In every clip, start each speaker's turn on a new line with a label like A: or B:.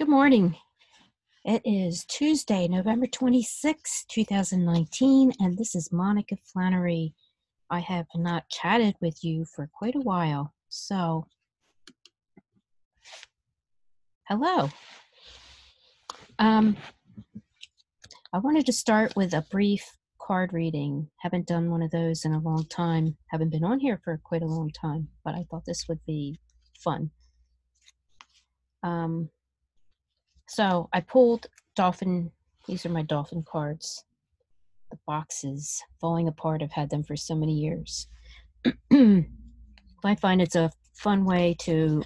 A: Good morning. It is Tuesday, November 26, 2019, and this is Monica Flannery. I have not chatted with you for quite a while, so hello. Um, I wanted to start with a brief card reading. Haven't done one of those in a long time. Haven't been on here for quite a long time, but I thought this would be fun. Um, so I pulled dolphin, these are my dolphin cards. The boxes falling apart, I've had them for so many years. I find it's a fun way to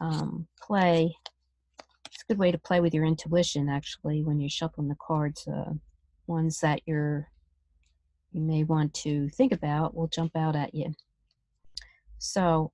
A: um, play. It's a good way to play with your intuition, actually, when you're shuffling the cards. Uh, ones that you're you may want to think about will jump out at you. So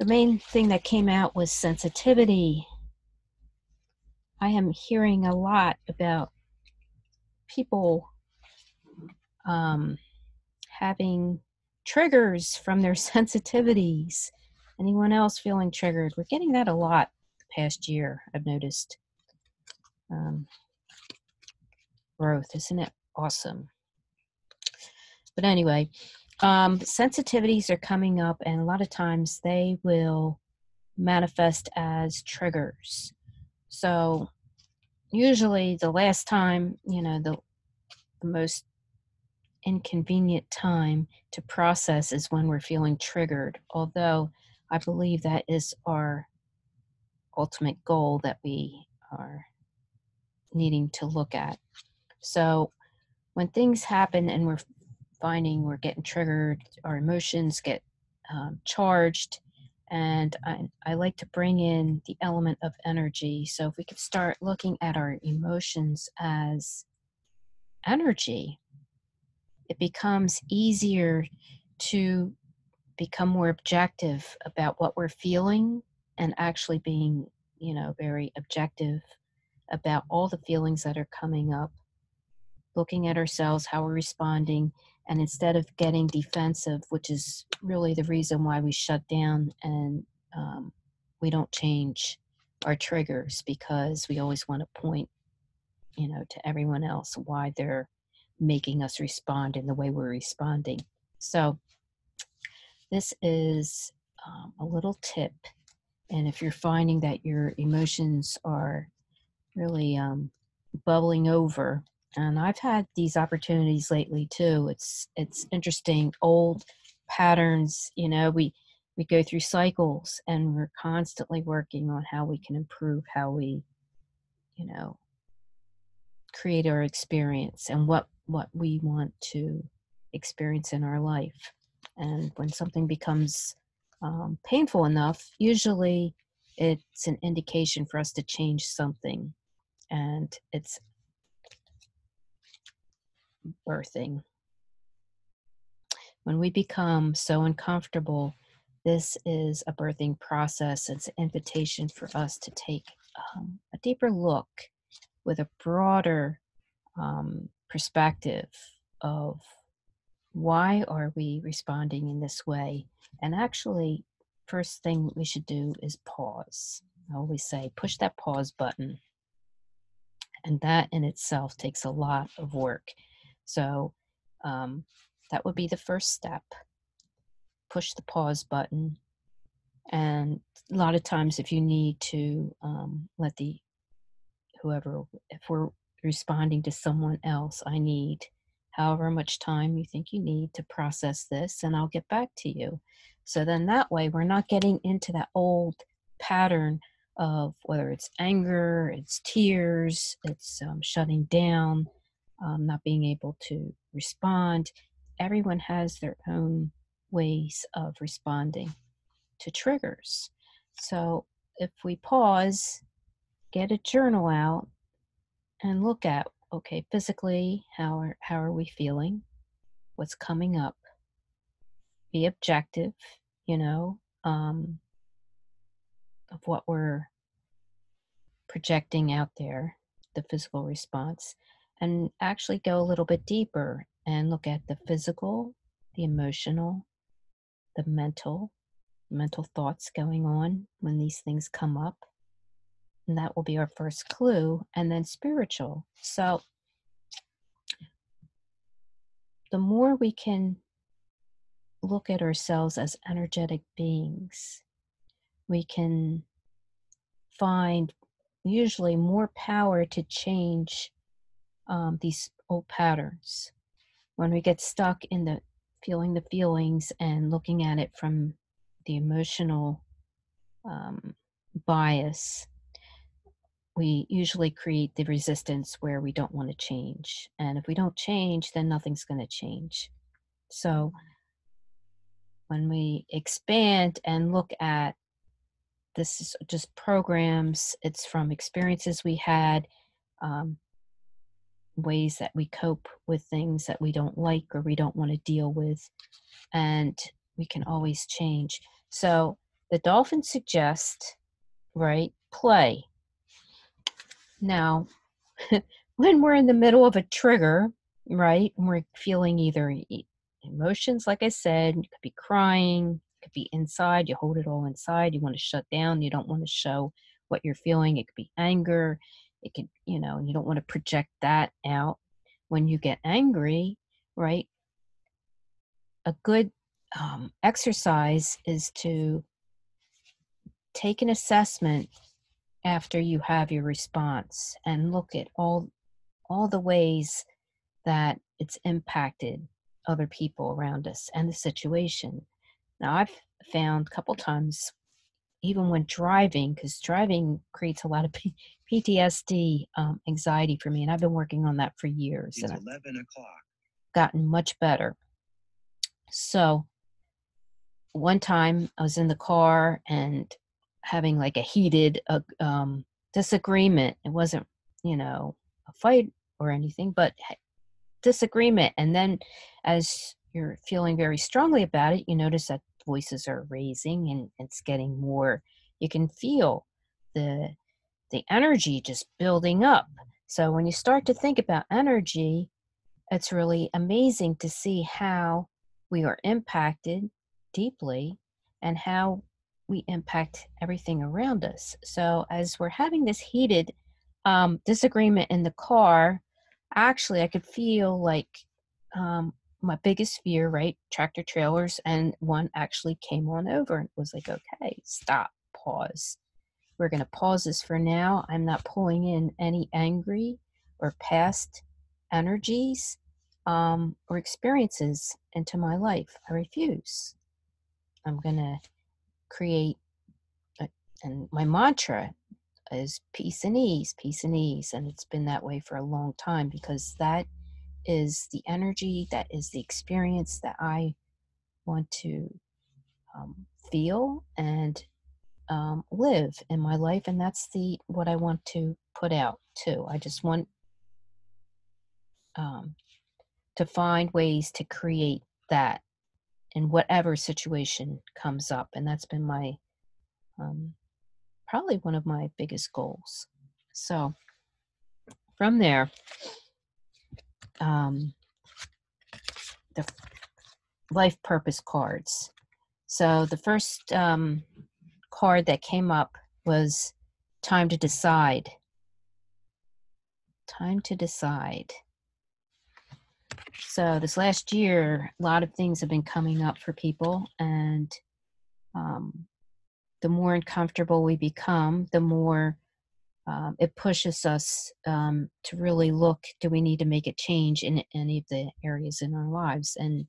A: the main thing that came out was sensitivity I am hearing a lot about people um, having triggers from their sensitivities. Anyone else feeling triggered? We're getting that a lot the past year, I've noticed. Um, growth, isn't it awesome? But anyway, um, sensitivities are coming up, and a lot of times they will manifest as triggers. So usually the last time, you know, the, the most inconvenient time to process is when we're feeling triggered, although I believe that is our ultimate goal that we are needing to look at. So when things happen and we're finding we're getting triggered, our emotions get um, charged, and I, I like to bring in the element of energy. So if we could start looking at our emotions as energy, it becomes easier to become more objective about what we're feeling and actually being, you know, very objective about all the feelings that are coming up, looking at ourselves, how we're responding, and instead of getting defensive which is really the reason why we shut down and um, we don't change our triggers because we always want to point you know to everyone else why they're making us respond in the way we're responding. So this is um, a little tip and if you're finding that your emotions are really um, bubbling over and I've had these opportunities lately too. It's it's interesting. Old patterns, you know, we we go through cycles, and we're constantly working on how we can improve how we, you know, create our experience and what what we want to experience in our life. And when something becomes um, painful enough, usually it's an indication for us to change something. And it's birthing. When we become so uncomfortable, this is a birthing process. It's an invitation for us to take um, a deeper look with a broader um, perspective of why are we responding in this way and actually first thing we should do is pause i always say push that pause button and that in itself takes a lot of work so um, that would be the first step. Push the pause button. And a lot of times, if you need to um, let the whoever, if we're responding to someone else, I need however much time you think you need to process this, and I'll get back to you. So then that way, we're not getting into that old pattern of whether it's anger, it's tears, it's um, shutting down, um, not being able to respond. Everyone has their own ways of responding to triggers. So if we pause, get a journal out, and look at okay, physically, how are, how are we feeling? What's coming up? Be objective, you know, um, of what we're projecting out there, the physical response and actually go a little bit deeper and look at the physical, the emotional, the mental, mental thoughts going on when these things come up. and that will be our first clue, and then spiritual. So the more we can look at ourselves as energetic beings, we can find usually more power to change um, these old patterns. When we get stuck in the feeling the feelings and looking at it from the emotional um, bias, we usually create the resistance where we don't want to change. And if we don't change, then nothing's going to change. So when we expand and look at this is just programs, it's from experiences we had, um, ways that we cope with things that we don't like or we don't want to deal with, and we can always change. So the dolphin suggests, right, play. Now, when we're in the middle of a trigger, right, we're feeling either emotions, like I said, you could be crying, it could be inside, you hold it all inside, you want to shut down, you don't want to show what you're feeling. It could be anger, it could, you know, you don't want to project that out. When you get angry, right, a good um, exercise is to take an assessment after you have your response and look at all all the ways that it's impacted other people around us and the situation. Now, I've found a couple times, even when driving, because driving creates a lot of P- PTSD, um, anxiety for me, and I've been working on that for years.
B: It's
A: and
B: 11 o'clock.
A: gotten much better. So, one time I was in the car and having like a heated uh, um, disagreement. It wasn't, you know, a fight or anything, but disagreement. And then as you're feeling very strongly about it, you notice that voices are raising and it's getting more, you can feel the the energy just building up. So when you start to think about energy, it's really amazing to see how we are impacted deeply and how we impact everything around us. So as we're having this heated um, disagreement in the car, actually, I could feel like um, my biggest fear, right? Tractor trailers, and one actually came on over and was like, okay, stop, pause. We're going to pause this for now. I'm not pulling in any angry or past energies um, or experiences into my life. I refuse. I'm going to create, a, and my mantra is peace and ease, peace and ease. And it's been that way for a long time because that is the energy, that is the experience that I want to um, feel and um, live in my life. And that's the what I want to put out too. I just want um, to find ways to create that in whatever situation comes up. And that's been my um, probably one of my biggest goals. So from there, um, the life purpose cards. So the first um, card that came up was time to decide. Time to decide. So this last year, a lot of things have been coming up for people, and um, the more uncomfortable we become, the more um, it pushes us um, to really look do we need to make a change in any of the areas in our lives? And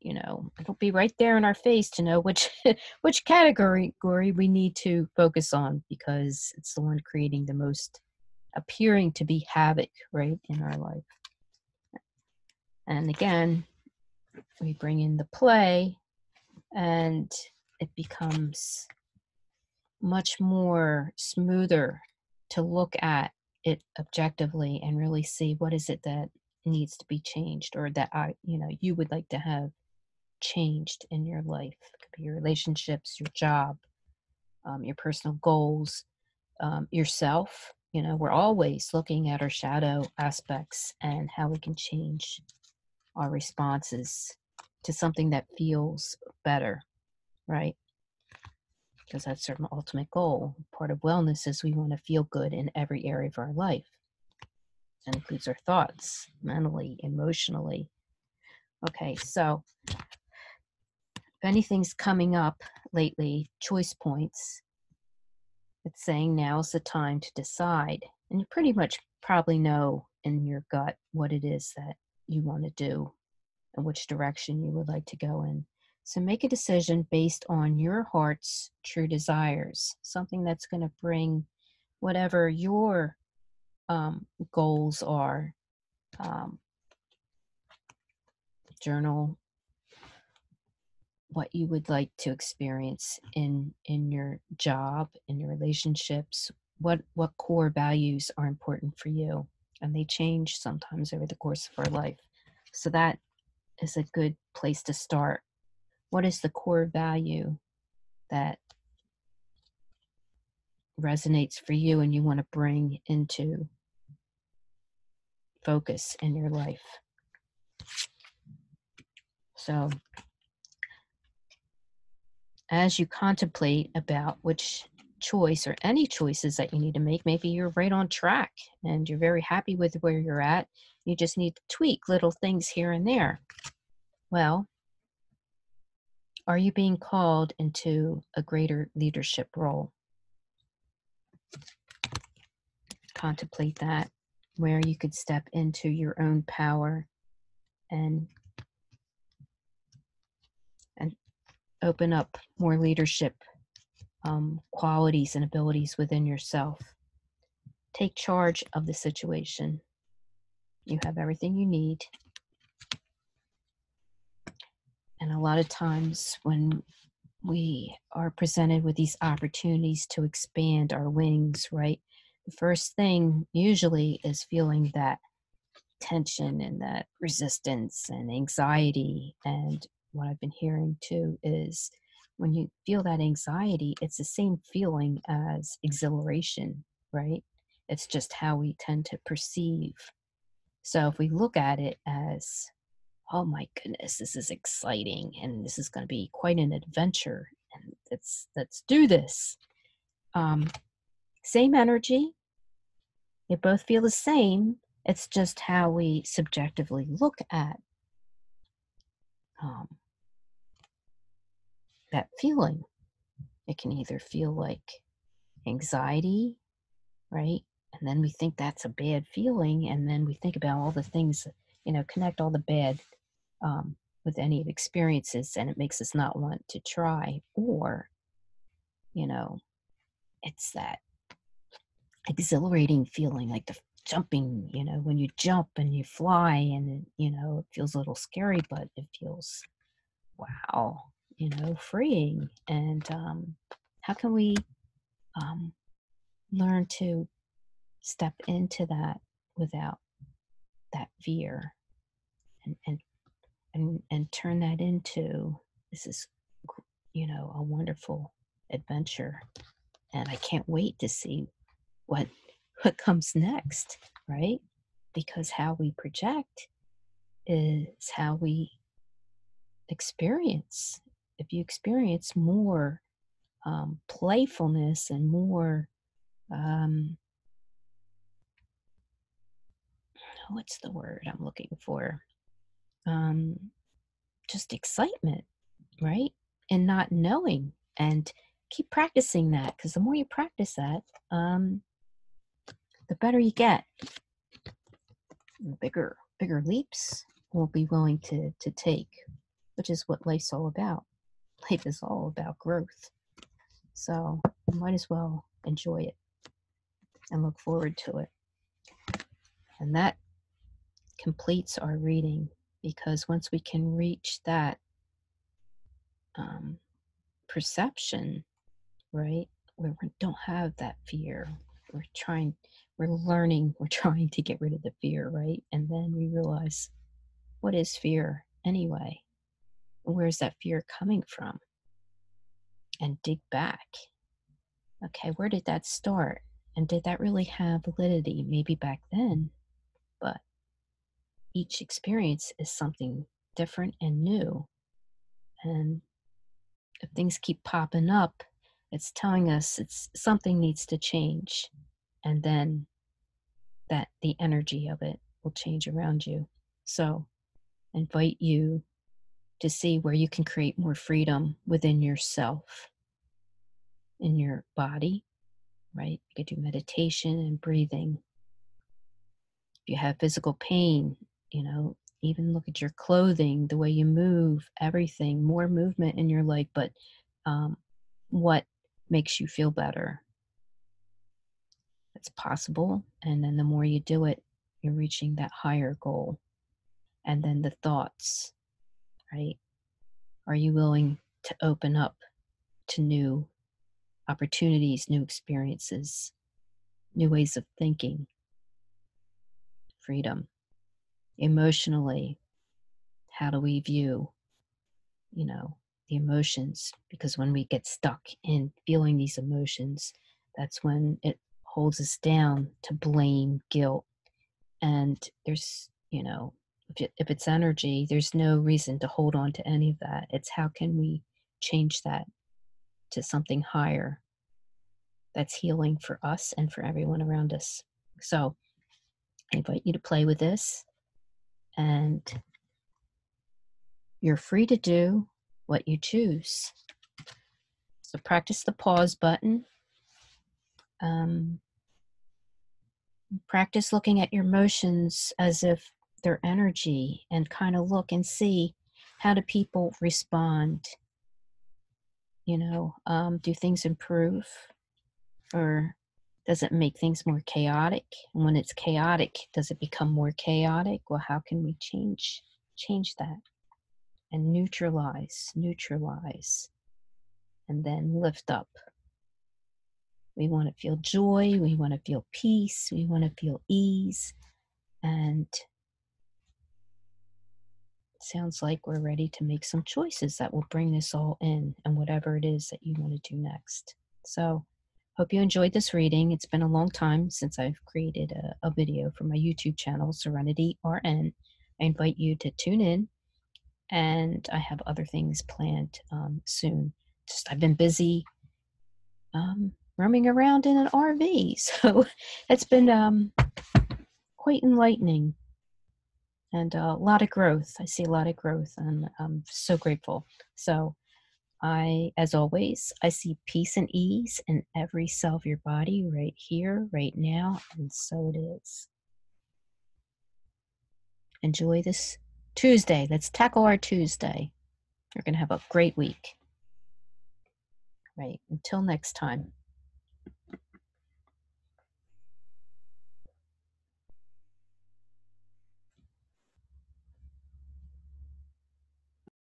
A: you know it'll be right there in our face to know which which category we need to focus on because it's the one creating the most appearing to be havoc right in our life. And again we bring in the play and it becomes much more smoother to look at it objectively and really see what is it that needs to be changed or that I, you know, you would like to have changed in your life. It could be your relationships, your job, um, your personal goals, um, yourself. You know, we're always looking at our shadow aspects and how we can change our responses to something that feels better right? Because that's our ultimate goal. Part of wellness is we want to feel good in every area of our life. That includes our thoughts, mentally, emotionally. Okay, so if anything's coming up lately, choice points, it's saying now's the time to decide. And you pretty much probably know in your gut what it is that you want to do and which direction you would like to go in. So make a decision based on your heart's true desires, something that's going to bring whatever your um, goals are. Um, journal what you would like to experience in in your job in your relationships what what core values are important for you and they change sometimes over the course of our life so that is a good place to start what is the core value that resonates for you and you want to bring into focus in your life so as you contemplate about which choice or any choices that you need to make, maybe you're right on track and you're very happy with where you're at. You just need to tweak little things here and there. Well, are you being called into a greater leadership role? Contemplate that, where you could step into your own power and and open up more leadership um, qualities and abilities within yourself. Take charge of the situation. You have everything you need. And a lot of times, when we are presented with these opportunities to expand our wings, right? The first thing usually is feeling that tension and that resistance and anxiety and what I've been hearing too is when you feel that anxiety, it's the same feeling as exhilaration, right? It's just how we tend to perceive. So if we look at it as, oh my goodness, this is exciting and this is going to be quite an adventure and let's let's do this. Um, same energy. They both feel the same. It's just how we subjectively look at um, that feeling. It can either feel like anxiety, right? And then we think that's a bad feeling. And then we think about all the things, you know, connect all the bad um, with any experiences and it makes us not want to try. Or, you know, it's that exhilarating feeling like the jumping, you know, when you jump and you fly and, you know, it feels a little scary, but it feels, wow, you know, freeing. And um, how can we um, learn to step into that without that fear and, and, and, and turn that into this is, you know, a wonderful adventure. And I can't wait to see what what comes next, right? Because how we project is how we experience if you experience more um, playfulness and more um, what's the word I'm looking for? Um, just excitement, right? And not knowing, and keep practicing that because the more you practice that, um, the better you get. Bigger, bigger leaps we'll be willing to to take, which is what life's all about life is all about growth. So you might as well enjoy it and look forward to it. And that completes our reading because once we can reach that um, perception, right, where we don't have that fear, we're trying, we're learning, we're trying to get rid of the fear, right? And then we realize what is fear anyway? where's that fear coming from? And dig back. Okay, where did that start? And did that really have validity? Maybe back then, each experience is something different and new. And if things keep popping up It's telling us it's something needs to change, and then that the energy of it will change around you. So, invite you to see where you can create more freedom within yourself, in your body, right? You could do meditation and breathing. If you have physical pain, you know, even look at your clothing, the way you move, everything, more movement in your life, but um, what makes you feel better? It's possible. And then the more you do it, you're reaching that higher goal. And then the thoughts, right? Are you willing to open up to new opportunities, new experiences, new ways of thinking? Freedom. Emotionally, how do we view, you know, the emotions? Because when we get stuck in feeling these emotions, that's when it holds us down to blame, guilt, and there's, you know, if it's energy, there's no reason to hold on to any of that. It's how can we change that to something higher that's healing for us and for everyone around us. So I invite you to play with this, and you're free to do what you choose. So practice the pause button. Um, practice looking at your motions as if they're energy and kind of look and see how do people respond you know um, do things improve or does it make things more chaotic? And when it's chaotic does it become more chaotic? Well how can we change change that? And neutralize neutralize and then lift up. We want to feel joy we want to feel peace we want to feel ease and sounds like we're ready to make some choices that will bring this all in and whatever it is that you want to do next. So, hope you enjoyed this reading. It's been a long time since I've created a, a video for my YouTube channel, Serenity RN. I invite you to tune in, and I have other things planned um, soon. Just I've been busy um, roaming around in an RV, so it's been um, quite enlightening and uh, a lot of growth. I see a lot of growth, and I'm so grateful. So, I, as always, I see peace and ease in every cell of your body right here, right now, and so it is. Enjoy this Tuesday. Let's tackle our Tuesday. You're going to have a great week. Right. Until next time.